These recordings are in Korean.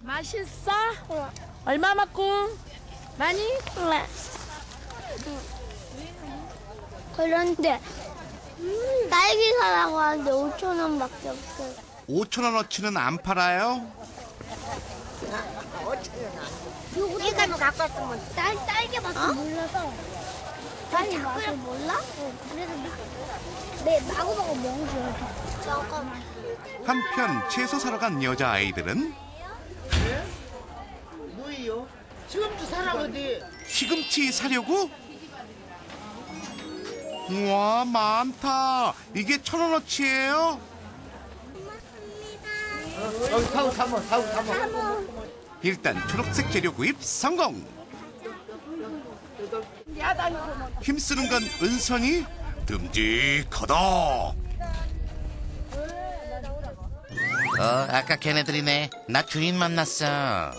맛있어? 얼마 먹고? 많이? 네. 그런데 딸기 사라고 하는데 5천 원밖에 없어요. 5천 원어치는 안 팔아요? 이거 갖고 왔으면 딸 딸기 맛을 몰라서 딸기 맛을 몰라? 그래서 내 마구마구 먹어줘요. 잠깐만. 한편 채소 사러 간 여자아이들은 뭐예요? 지금도 사라거든. 시금치 사려고? 우와 많다 이게 천 원어치예요? 여기 사고 사모 사고 사모. 일단 초록색 재료 구입 성공 힘쓰는 건 은선이 듬직하다 어, 아까 걔네들이네. 나 주인 만났어.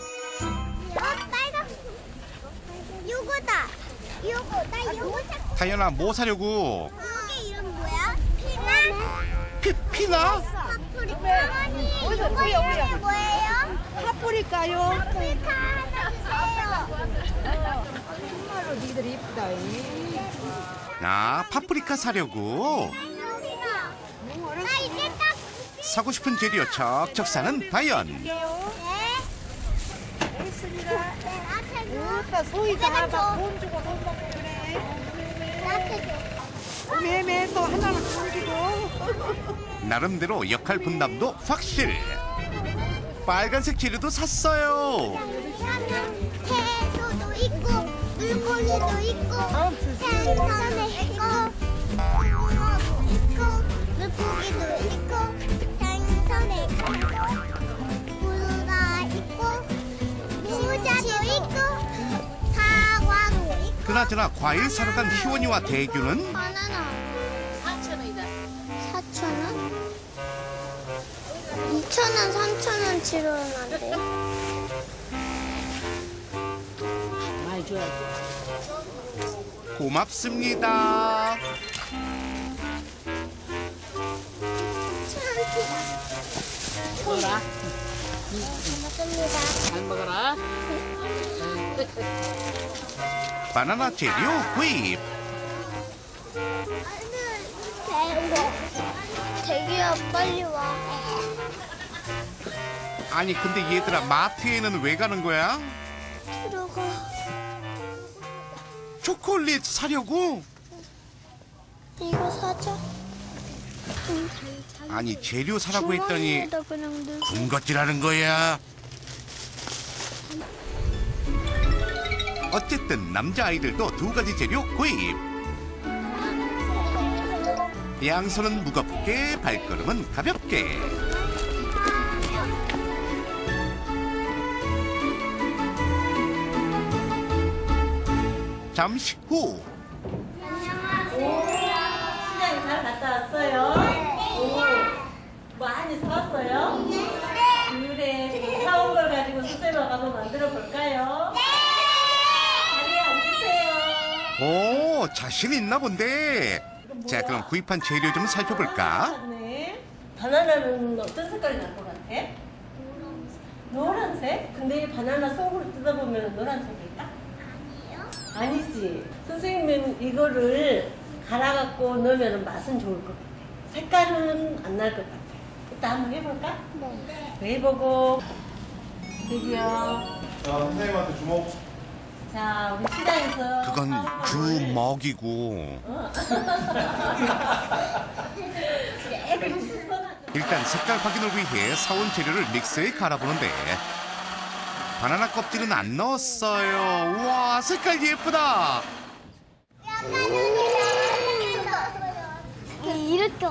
요거 나 요거 찾고 다현아 뭐 사려고 여기 이름 뭐야? 피나? 피, 피나? 파프리카. 아니 이거 이름이 뭐예요? 파프리카요. 파프리카 하나 주세요. 아 파프리카 사려고 나 이제 딱 사고 싶은 재료 척척 사는 다현 네. 나한테 줘. 소희가 돈 주고 돈 먹고 그래. 매매 또 하나는 숨기고. 나름대로 역할 분담도 확실. 빨간색 재료도 샀어요. 채소도 있고 물고기도 있고 생선에 그나저나 과일 사러 간 희원이와 대규는 바나나 4,000원이다 4,000원? 2,000원, 3,000원 치료는 안 돼요? 많이 줘야지. 고맙습니다 먹어라. 고맙습니다. 잘 먹어라. 바나나 재료 구입 대기야 빨리 와. 아니 근데 얘들아 마트에는 왜 가는 거야? 들어가. 초콜릿 사려고? 이거 사자. 아니 재료 사라고 했더니. 군것질하는 거야 어쨌든 남자아이들도 두 가지 재료 구입 양손은 무겁게 발걸음은 가볍게 잠시 후 시장에 잘 갔다 왔어요? 오, 많이 사왔어요? 그래, 사온 걸 가지고 수세로 한번 만들어 볼까요? 오 자신 있나 본데 자 그럼 구입한 재료 좀 살펴볼까 네. 바나나는 어떤 색깔이 날 것 같아? 노란색? 근데 이 바나나 속으로 뜯어보면 노란색일까? 아니요. 아니지. 선생님은 이거를 갈아갖고 넣으면 맛은 좋을 것 같아. 색깔은 안 날 것 같아. 이따 한번 해볼까? 네. 해보고. 드디어. 자, 선생님한테 주목. 자, 우리 시장에서. 그건 사온 주 거를 먹이고 깨끗이 씻어놔. 일단 색깔 확인을 위해 사온 재료를 믹서에 갈아보는데 바나나 껍질은 안 넣었어요 우와 색깔 예쁘다 이렇게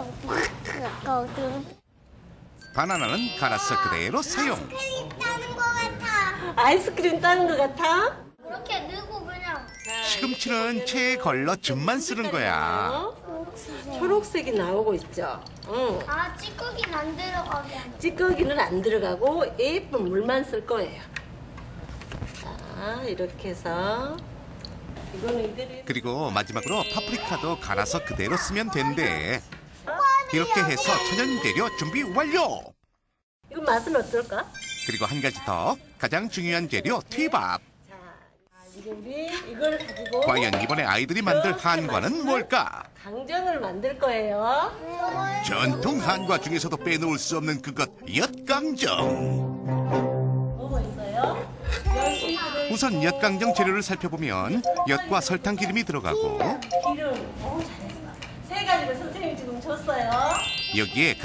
바나나는 갈아서 그대로 사용 있다는 것 같아. 아이스크림 따는 것 같아? 이렇게 넣고 그냥. 시금치는 체에 걸러 즙만 쓰는 거야 어? 초록색이 나오고 있죠. 응. 아 찌꺼기는 안 들어가게. 찌꺼기는 안 들어가고 예쁜 물만 쓸 거예요. 자, 이렇게 해서 이거는 이대로 그리고 마지막으로 파프리카도 갈아서 그대로 쓰면 된대 이렇게 해서 천연 재료 준비 완료 이거 맛은 어떨까? 그리고 한 가지 더 가장 중요한 재료 튀밥. 자, 이제 우리 이걸 가지고 과연 이번에 아이들이 만들 한과는 뭘까? 강정을 만들 거예요. 전통 한과 중에서도 빼놓을 수 없는 그것 엿강정. 있어요? 우선 엿강정 재료를 살펴보면 엿과 설탕 기름이 들어가고 기름. 오 잘했어. 세 가지를 선생님 지금 줬어요. 여기에